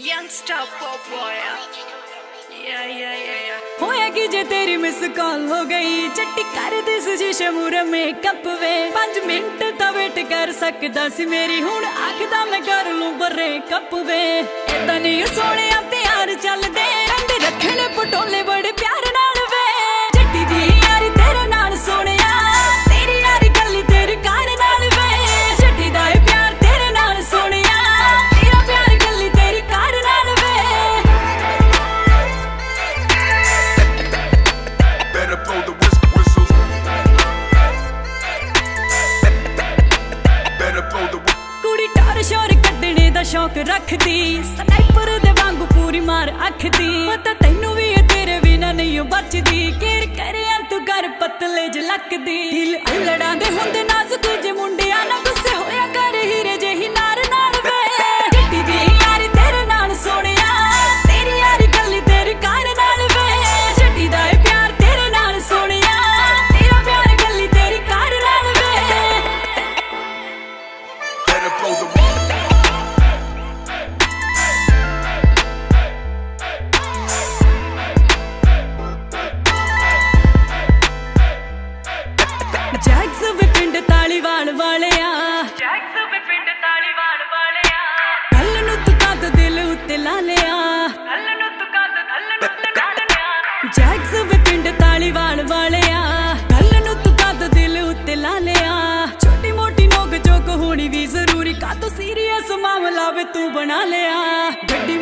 stop pop boy. Yeah, yeah, yeah, ਹੋਇਆ ਕਿ ਜੇ ਤੇਰੀ ਮਿਸ ਕਾਲ ਹੋ ਗਈ ਚੱਟੀ ਕਰ ਦੇ ਸੁਜੀਸ਼ ਮੂਰ ਮੇਕਅਪ ਵੇ। 5 ਮਿੰਟ ਤਾਂ ਵੇਟ ਕਰ ਸਕਦਾ ਸੀ ਮੇਰੀ ਹੁਣ ਆਖਦਾ ਮੈਂ ਕਰ ਲੂੰ ਬਰੇ ਕੱਪ ਵੇ। ਇਦਾਂ ਨਹੀਂ ਸੋਹਣਿਆ ਸ਼ੌਕ ਰੱਖਦੀ। ਸਨਾਈਪਰ ਦੇ ਵਾਂਗੂ ਪੂਰੀ ਮਾਰ ਅੱਖਦੀ ਪਤਾ ਤੈਨੂੰ ਵੀ ਇਹ ਤੇਰੇ ਬਿਨਾ ਨਹੀਂ ਬਚਦੀ। ਕੇਰ ਕਰਿਆ ਤੂੰ ਘਰ ਪਤਲੇ ਜ ਲੱਕਦੀ। ਢਿਲ ਅਲੜਾਂ ਦੇ ਹੁੰਦੇ ਨਾਜ਼ੁਕ ਜੇ ਮੁੰਡੇ ਸੀਰੀਅਸ ਵੇ ਤੂੰ ਬਣਾ ਲਿਆ। ਗੱਡੀ